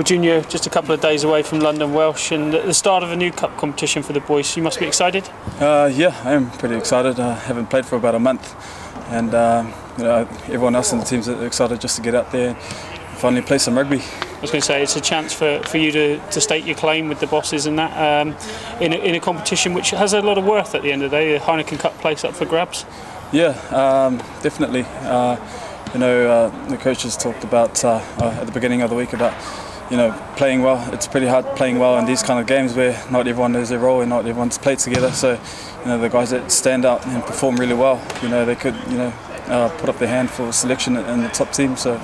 Well, Junior, just a couple of days away from London Welsh and the start of a new cup competition for the boys. You must be excited. Uh, yeah, I am pretty excited. I haven't played for about a month, and um, you know everyone else in the team's excited just to get out there and finally play some rugby. I was going to say it's a chance for, for you to, to state your claim with the bosses and that um, in, a, in a competition which has a lot of worth at the end of the day. The Heineken Cup place up for grabs. Yeah, um, definitely. Uh, you know, uh, the coaches talked about uh, uh, at the beginning of the week about you know, playing well. It's pretty hard playing well in these kind of games where not everyone knows their role and not everyone's played together. So, you know, the guys that stand out and perform really well, you know, they could, you know, uh, put up their hand for selection in the top team. So,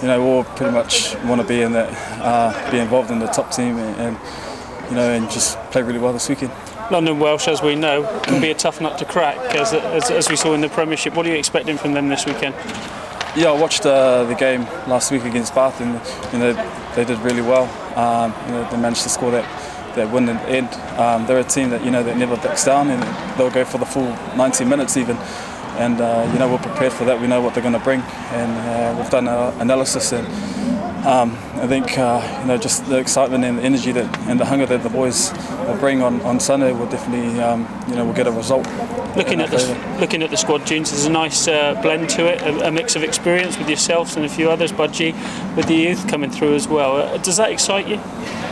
you know, we all pretty much want to be in that, uh, be involved in the top team and, and, you know, and just play really well this weekend. London Welsh, as we know, can be a tough nut to crack, as, as, as we saw in the Premiership. What are you expecting from them this weekend? Yeah, I watched uh, the game last week against Bath, and you know they did really well. Um, you know they managed to score that that win in the end. Um, they're a team that you know that never backs down, and they'll go for the full 90 minutes even. And uh, you know we're prepared for that. We know what they're going to bring, and uh, we've done an analysis and. Um, I think uh, you know just the excitement and the energy that and the hunger that the boys will bring on, on Sunday will definitely um, you know will get a result. Looking at the looking at the squad, Junes, there's a nice uh, blend to it, a, a, mix of experience with yourselves and a few others, Budgie, with the youth coming through as well. Uh, does that excite you?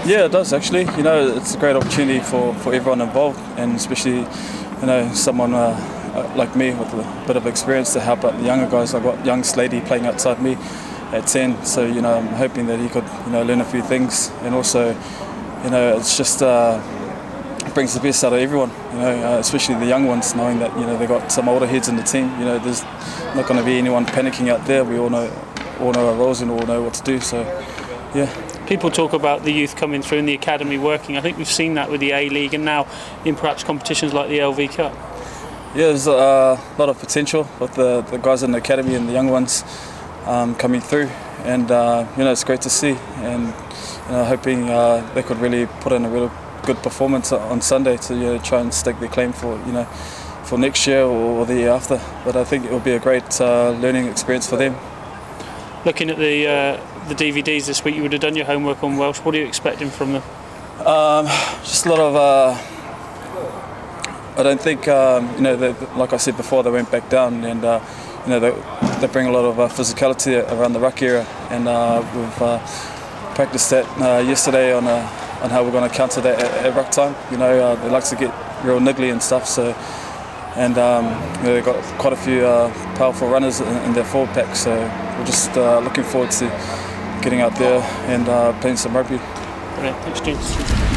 Yeah, it does actually. You know, it's a great opportunity for, for everyone involved, and especially you know someone. Uh, like me with a bit of experience to help out the younger guys. I've got young Slady playing outside me at 10. So, you know, I'm hoping that he could, you know, learn a few things. And also, you know, it's just uh, it brings the best out of everyone, you know, uh, especially the young ones, knowing that, you know, they've got some older heads in the team. You know, there's not going to be anyone panicking out there. We all know, all know our roles and all know what to do. So, yeah. People talk about the youth coming through and the academy working. I think we've seen that with the A League and now in perhaps competitions like the LV Cup. Yeah, there's uh, a lot of potential with the, the guys in the academy and the young ones um, coming through, and uh, you know it's great to see, and you know, hoping uh, they could really put in a really good performance on Sunday to you know, try and stake their claim for you know for next year or the year after. But I think it will be a great uh, learning experience for them. Looking at the uh, the DVDs this week, you would have done your homework on Welsh. What are you expecting from them? Um, just a lot of. I don't think um, you know. They, like I said before, they went back down, and uh, you know, they, they bring a lot of uh, physicality around the ruck area, and uh, we've uh, practiced that uh, yesterday on uh, on how we're going to counter that at, at ruck time. You know, they like to get real niggly and stuff, so. And um, you know, they've got quite a few powerful runners in, in, their forward pack, so we're just looking forward to getting out there and playing some rugby. Brilliant. Thanks, James.